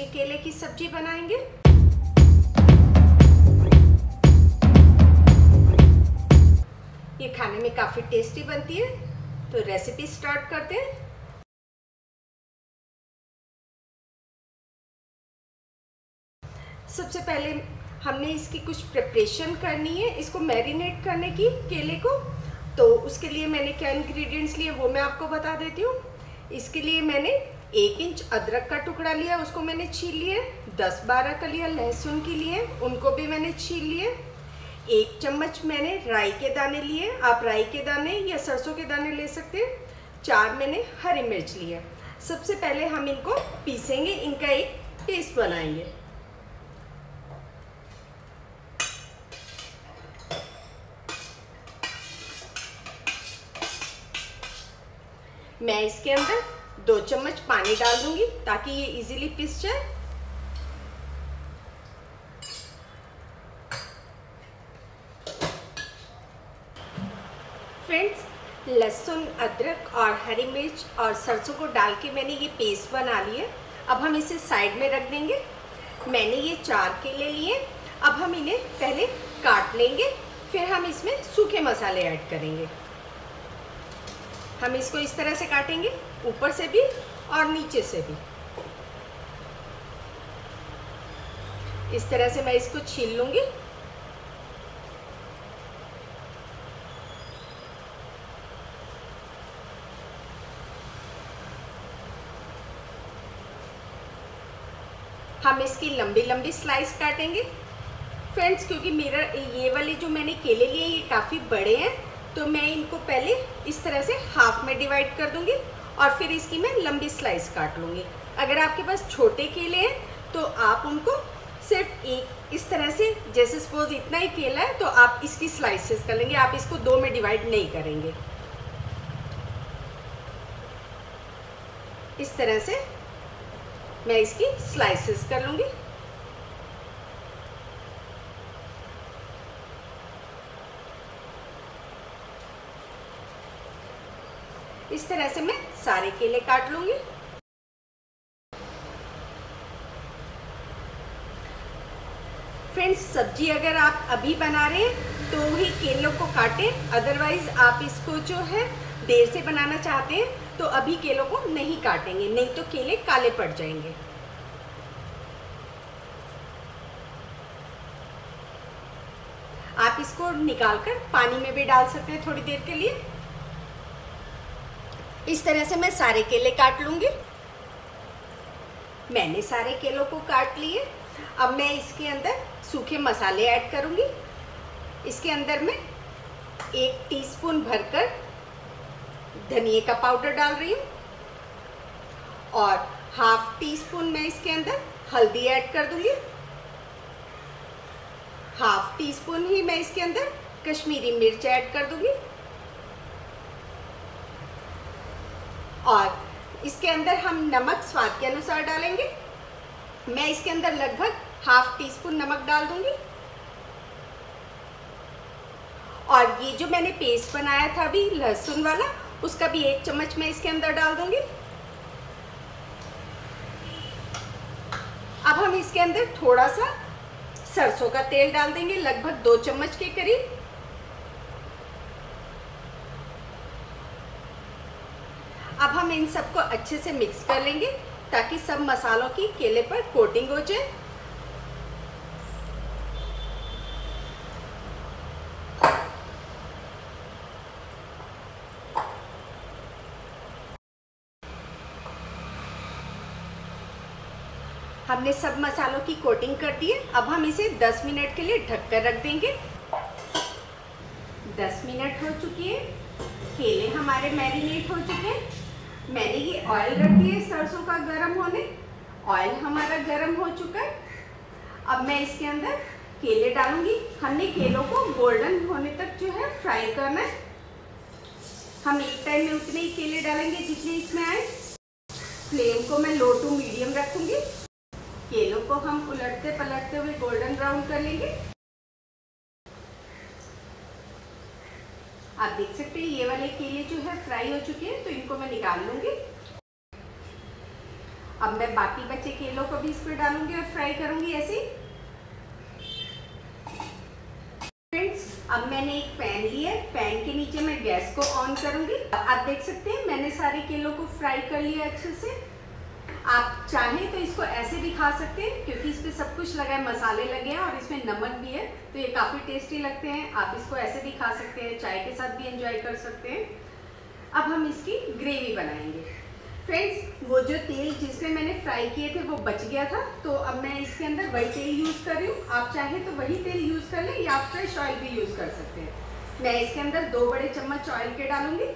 कच्चे केले की सब्ज़ी बनाएँगे? ये खाने में काफ़ी टेस्टी बनती है तो रेसिपी स्टार्ट करते हैं। सबसे पहले हमने इसकी कुछ प्रिपरेशन करनी है, इसको मैरिनेट करने की, केले को। तो उसके लिए मैंने क्या इंग्रेडिएंट्स लिए, वो मैं आपको बता देती हूँ। इसके लिए मैंने एक इंच अदरक का टुकड़ा लिया, उसको मैंने छील लिया दस बारह कलियाँ लहसुन की लिए, उनको भी मैंने छील लिए। एक चम्मच मैंने राई के दाने लिए। आप राई के दाने या सरसों के दाने ले सकते हैं। चार मैंने हरी मिर्च लिए। सबसे पहले हम इनको पीसेंगे, इनका एक पेस्ट बनाएँगे। मैं इसके अंदर दो चम्मच पानी डाल दूँगी ताकि ये इजीली पिस जाए। फ्रेंड्स लहसुन, अदरक और हरी मिर्च और सरसों को डाल के मैंने ये पेस्ट बना लिया अब हम इसे साइड में रख देंगे। मैंने ये चार केले लिए। अब हम इन्हें पहले काट लेंगे, फिर हम इसमें सूखे मसाले ऐड करेंगे। हम इसको इस तरह से काटेंगे, ऊपर से भी और नीचे से भी। इस तरह से मैं इसको छील लूँगी। हम इसकी लंबी लंबी स्लाइस काटेंगे। फ्रेंड्स क्योंकि मेरा ये वाले जो मैंने केले लिए, ये काफ़ी बड़े हैं। तो मैं इनको पहले इस तरह से हाफ़ में डिवाइड कर दूँगी और फिर इसकी मैं लंबी स्लाइस काट लूँगी। अगर आपके पास छोटे केले हैं तो आप उनको सिर्फ़ एक इस तरह से, जैसे सपोज़ इतना ही केला है तो आप इसकी स्लाइसेस कर लेंगे। आप इसको दो में डिवाइड नहीं करेंगे। इस तरह से मैं इसकी स्लाइसेस कर लूँगी। इस तरह से मैं सारे केले काट लूँगी। फ्रेंड्स, सब्ज़ी अगर आप अभी बना रहे हैं तो ही केलों को काटें। अदरवाइज़ आप इसको जो है, देर से बनाना चाहते हैं तो अभी केलों को नहीं काटेंगे। नहीं तो केले काले पड़ जाएँगे। आप इसको निकालकर पानी में भी डाल सकते हैं थोड़ी देर के लिए। इस तरह से मैं सारे केले काट लूँगी। मैंने सारे केलों को काट लिए। अब मैं इसके अंदर सूखे मसाले ऐड करूँगी। इसके अंदर मैं एक टीस्पून भरकर धनिए का पाउडर डाल रही हूँ। और हाफ़ टी स्पून मैं इसके अंदर हल्दी ऐड कर दूँगी। हाफ़ टी स्पून ही मैं इसके अंदर कश्मीरी मिर्च ऐड कर दूँगी। और इसके अंदर हम नमक स्वाद के अनुसार डालेंगे। मैं इसके अंदर लगभग हाफ़ टी स्पून नमक डाल दूँगी। और ये जो मैंने पेस्ट बनाया था अभी लहसुन वाला, उसका भी एक चम्मच मैं इसके अंदर डाल दूँगी। अब हम इसके अंदर थोड़ा सा सरसों का तेल डाल देंगे, लगभग दो चम्मच के करीब। अब हम इन सबको अच्छे से मिक्स कर लेंगे ताकि सब मसालों की केले पर कोटिंग हो जाए। हमने सब मसालों की कोटिंग कर दी है। अब हम इसे 10 मिनट के लिए ढककर रख देंगे। 10 मिनट हो चुकी है। केले हमारे मैरिनेट हो चुके हैं। मैंने ये ऑयल रख दिया सरसों का गर्म होने। ऑयल हमारा गर्म हो चुका है। अब मैं इसके अंदर केले डालूँगी। हमने केलों को गोल्डन होने तक जो है फ्राई करना है। हम एक टाइम में उतने ही केले डालेंगे जितने इसमें आए। फ्लेम को मैं लो टू मीडियम रखूँगी। केलों को हम उलटते पलटते हुए गोल्डन ब्राउन कर लेंगे। आप देख सकते हैं, ये वाले केले जो है फ्राई हो चुके हैं तो इनको मैं निकाल लूँगी। अब मैं बाकी बचे केलों को भी इस पर डालूँगी और फ्राई करूँगी ऐसे फ्रेंड्स अब मैंने एक पैन लिया पैन के नीचे मैं गैस को ऑन करूँगी। आप देख सकते हैं, मैंने सारे केलों को फ्राई कर लिया अच्छे से। आप चाहें तो इसको ऐसे भी खा सकते हैं, क्योंकि इस पर सब कुछ लगा है, मसाले लगे हैं और इसमें नमक भी है तो ये काफ़ी टेस्टी लगते हैं। आप इसको ऐसे भी खा सकते हैं, चाय के साथ भी एंजॉय कर सकते हैं। अब हम इसकी ग्रेवी बनाएँगे। फ्रेंड्स वो जो तेल जिसमें मैंने फ्राई किए थे, वो बच गया था तो अब मैं इसके अंदर वही तेल यूज़ कर रही हूँ। आप चाहें तो वही तेल यूज़ कर लें या आप फ्रेश ऑयल भी यूज़ कर सकते हैं। मैं इसके अंदर दो बड़े चम्मच ऑयल के डालूँगी।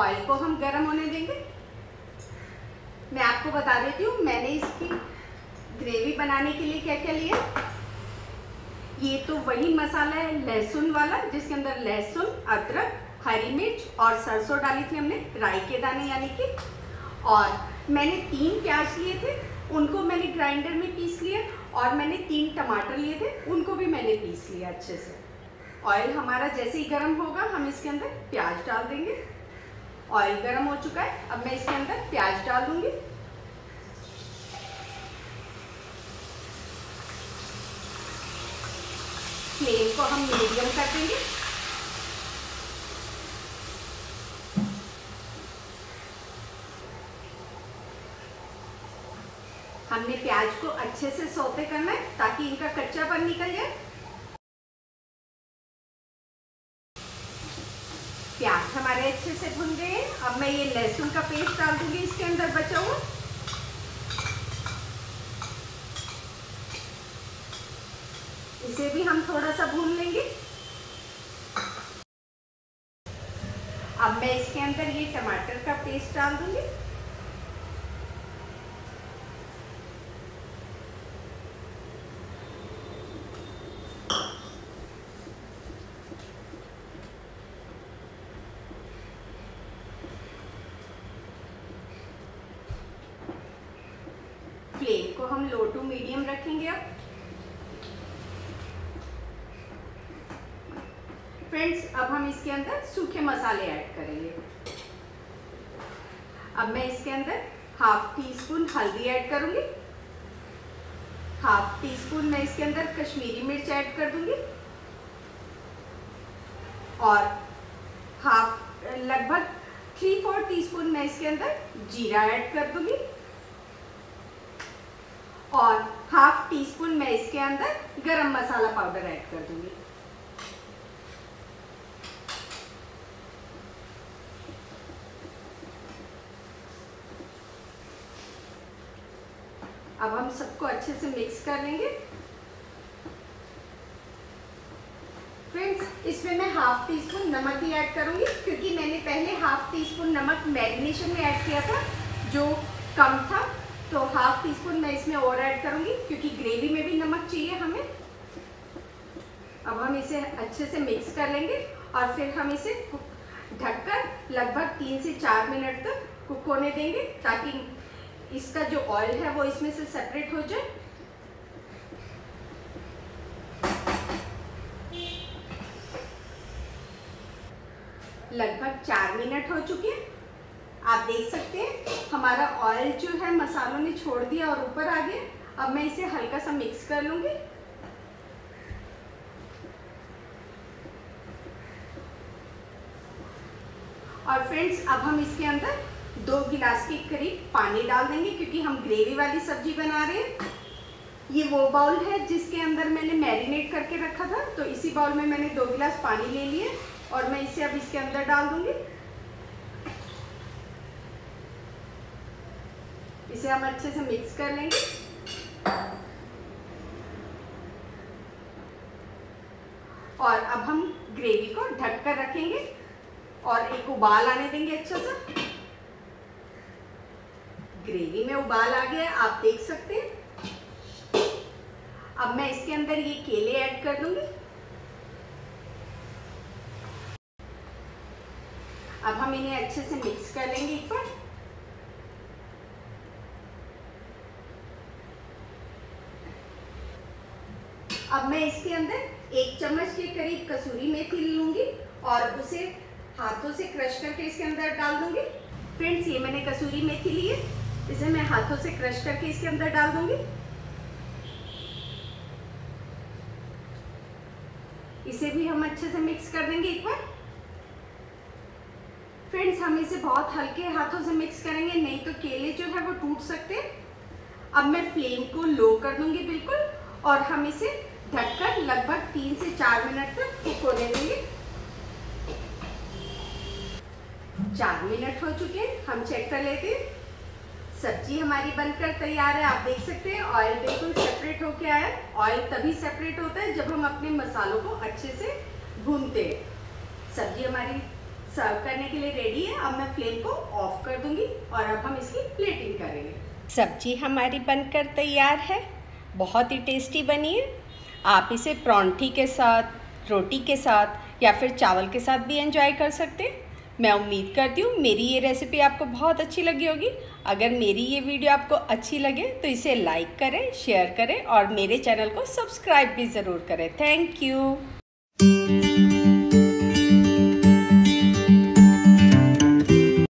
ऑयल को हम गर्म होने देंगे। मैं आपको बता देती हूँ, मैंने इसकी ग्रेवी बनाने के लिए क्या क्या लिया। ये तो वही मसाला है, लहसुन वाला, जिसके अंदर लहसुन, अदरक, हरी मिर्च और सरसों डाली थी हमने, राई के दाने यानी कि। और मैंने तीन प्याज लिए थे, उनको मैंने ग्राइंडर में पीस लिया और मैंने तीन टमाटर लिए थे, उनको भी मैंने पीस लिया अच्छे से। ऑयल हमारा जैसे ही गर्म होगा, हम इसके अंदर प्याज डाल देंगे। ऑयल गर्म हो चुका है। अब मैं इसके अंदर प्याज डाल दूँगी। फ्लेम को हम मीडियम कर देंगे। हमने प्याज को अच्छे से सोते करना है ताकि इनका कच्चापन निकल जाए प्याज हमारे अच्छे से भुन गए अब मैं ये लहसुन का पेस्ट डाल दूँगी इसके अंदर, बचा हुआ? इसे भी हम थोड़ा सा भून लेंगे। अब मैं इसके अंदर ये टमाटर का पेस्ट डाल दूँगी फ्लेम को हम लो टू मीडियम रखेंगे अब। फ्रेंड्स अब हम इसके अंदर सूखे मसाले ऐड करेंगे। अब मैं इसके अंदर हाफ़ टी स्पून हल्दी ऐड करूँगी। हाफ़ टी स्पून मैं इसके अंदर कश्मीरी मिर्च ऐड कर दूँगी। और हाफ़ लगभग थ्री फोर टीस्पून मैं इसके अंदर जीरा ऐड कर दूँगी। और हाफ़ टी स्पून मैं इसके अंदर गरम मसाला पाउडर ऐड कर दूँगी। अब हम सबको अच्छे से मिक्स कर लेंगे। फ्रेंड्स इसमें मैं हाफ़ टी स्पून नमक ही ऐड करूँगी, क्योंकि मैंने पहले हाफ़ टी स्पून नमक मैरिनेशन में ऐड किया था, जो कम था। तो हाफ़ टी स्पून मैं इसमें और ऐड करूँगी, क्योंकि ग्रेवी में भी नमक चाहिए हमें। अब हम इसे अच्छे से मिक्स कर लेंगे और फिर हम इसे ढककर लगभग तीन से चार मिनट तक कुक होने देंगे, ताकि इसका जो ऑयल है वो इसमें से सेपरेट हो जाए। लगभग चार मिनट हो चुके आप देख सकते हमारा ऑयल जो है मसालों ने छोड़ दिया और ऊपर आ गया। अब मैं इसे हल्का सा मिक्स कर लूँगी। और फ्रेंड्स अब हम इसके अंदर दो गिलास के करीब पानी डाल देंगे क्योंकि हम ग्रेवी वाली सब्ज़ी बना रहे हैं। ये वो बाउल है जिसके अंदर मैंने मैरिनेट करके रखा था। तो इसी बाउल में मैंने दो गिलास पानी ले लिए और मैं इसे अब इसके अंदर डाल दूँगी। इसे हम अच्छे से मिक्स कर लेंगे। और अब हम ग्रेवी को ढक कर रखेंगे और एक उबाल आने देंगे अच्छा सा। ग्रेवी में उबाल आ गया, आप देख सकते हैं। अब मैं इसके अंदर ये केले ऐड कर दूँगी। अब हम इन्हें अच्छे से मिक्स कर लेंगे एक बार। अब मैं इसके अंदर एक चम्मच के करीब कसूरी मेथी ले लूँगी और उसे हाथों से क्रश करके इसके अंदर डाल दूँगी। फ्रेंड्स, ये मैंने कसूरी मेथी ली है। इसे मैं हाथों से क्रश करके इसके अंदर डाल दूँगी। इसे भी हम अच्छे से मिक्स कर देंगे एक बार। फ्रेंड्स, हम इसे बहुत हल्के हाथों से मिक्स करेंगे, नहीं तो केले जो है वो टूट सकते हैं। अब मैं फ्लेम को लो कर दूँगी बिल्कुल, और हम इसे ढककर लगभग तीन से चार मिनट तक कुक होने देंगे। चार मिनट हो चुके हैं, हम चेक कर लेते हैं। सब्ज़ी हमारी बनकर तैयार है, आप देख सकते हैं ऑयल बिल्कुल सेपरेट होके आया है। ऑयल तभी सेपरेट होता है जब हम अपने मसालों को अच्छे से भूनते हैं। सब्ज़ी हमारी सर्व करने के लिए रेडी है, अब मैं फ्लेम को ऑफ़ कर दूँगी और अब हम इसकी प्लेटिंग करेंगे। सब्ज़ी हमारी बनकर तैयार है, बहुत ही टेस्टी बनी है। आप इसे प्रॉन्ठी के साथ, रोटी के साथ या फिर चावल के साथ भी एंजॉय कर सकते हैं। मैं उम्मीद करती हूँ मेरी ये रेसिपी आपको बहुत अच्छी लगी होगी। अगर मेरी ये वीडियो आपको अच्छी लगे तो इसे लाइक करें शेयर करें और मेरे चैनल को सब्सक्राइब भी ज़रूर करें। Thank you